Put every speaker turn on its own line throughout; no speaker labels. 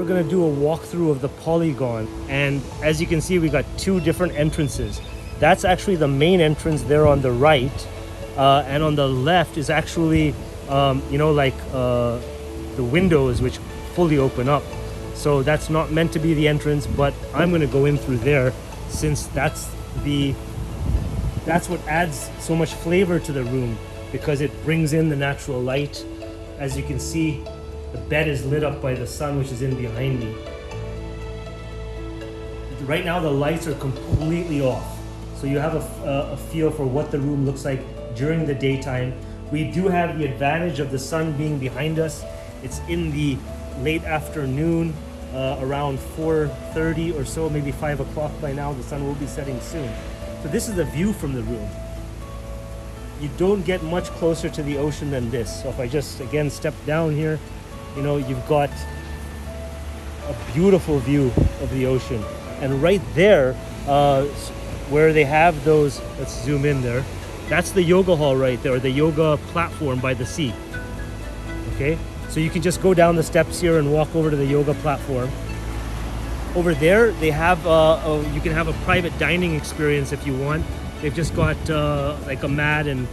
we're gonna do a walkthrough of the polygon. And as you can see, we got two different entrances. That's actually the main entrance there on the right. Uh, and on the left is actually, um, you know, like uh, the windows which fully open up. So that's not meant to be the entrance, but I'm gonna go in through there since that's the that's what adds so much flavor to the room because it brings in the natural light. As you can see, the bed is lit up by the sun which is in behind me. Right now the lights are completely off. So you have a, a feel for what the room looks like during the daytime. We do have the advantage of the sun being behind us. It's in the late afternoon, uh, around 4.30 or so, maybe 5 o'clock by now. The sun will be setting soon. So this is the view from the room. You don't get much closer to the ocean than this. So if I just, again, step down here, you know, you've got a beautiful view of the ocean. And right there, uh, where they have those, let's zoom in there, that's the yoga hall right there, the yoga platform by the sea. Okay, so you can just go down the steps here and walk over to the yoga platform. Over there, they have, uh, a, you can have a private dining experience if you want. They've just got uh, like a mat and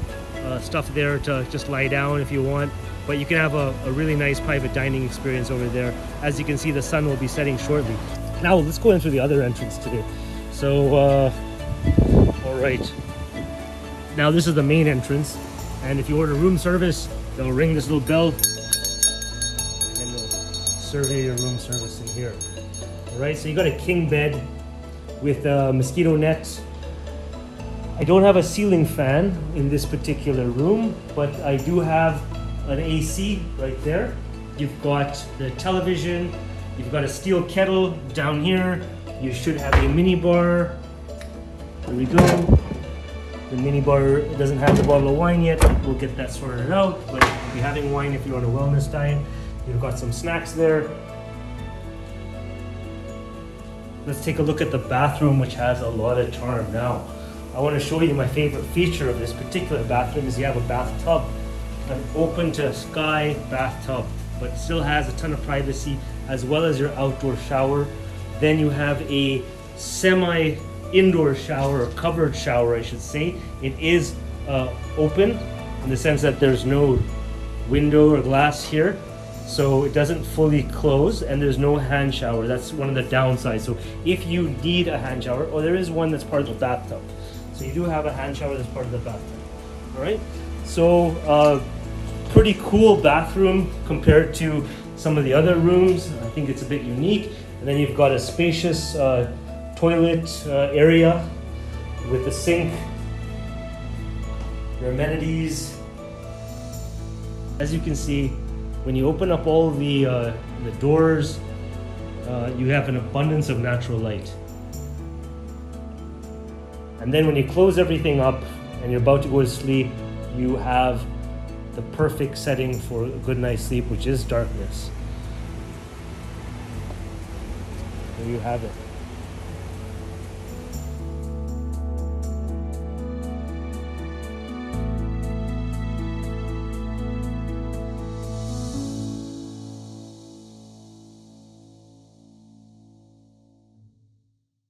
uh, stuff there to just lie down if you want. But you can have a, a really nice private dining experience over there. As you can see, the sun will be setting shortly. Now let's go into the other entrance today. So, uh, all right. Now this is the main entrance. And if you order room service, they'll ring this little bell and they'll serve you your room service in here. All right, so you got a king bed with a mosquito net. I don't have a ceiling fan in this particular room, but I do have an AC right there. You've got the television, you've got a steel kettle down here. You should have a mini bar. There we go. The mini bar doesn't have the bottle of wine yet. We'll get that sorted out, but if you'll be having wine if you're on a wellness diet. You've got some snacks there. Let's take a look at the bathroom, which has a lot of charm. Now, I want to show you my favorite feature of this particular bathroom is you have a bathtub, an open to sky bathtub, but still has a ton of privacy as well as your outdoor shower. Then you have a semi indoor shower or covered shower, I should say. It is uh, open in the sense that there's no window or glass here so it doesn't fully close and there's no hand shower that's one of the downsides so if you need a hand shower or there is one that's part of the bathtub so you do have a hand shower that's part of the bathtub all right? So uh, pretty cool bathroom compared to some of the other rooms. I think it's a bit unique. And then you've got a spacious uh, toilet uh, area with the sink your amenities. As you can see when you open up all the, uh, the doors, uh, you have an abundance of natural light. And then when you close everything up and you're about to go to sleep, you have the perfect setting for a good night's sleep, which is darkness. There you have it.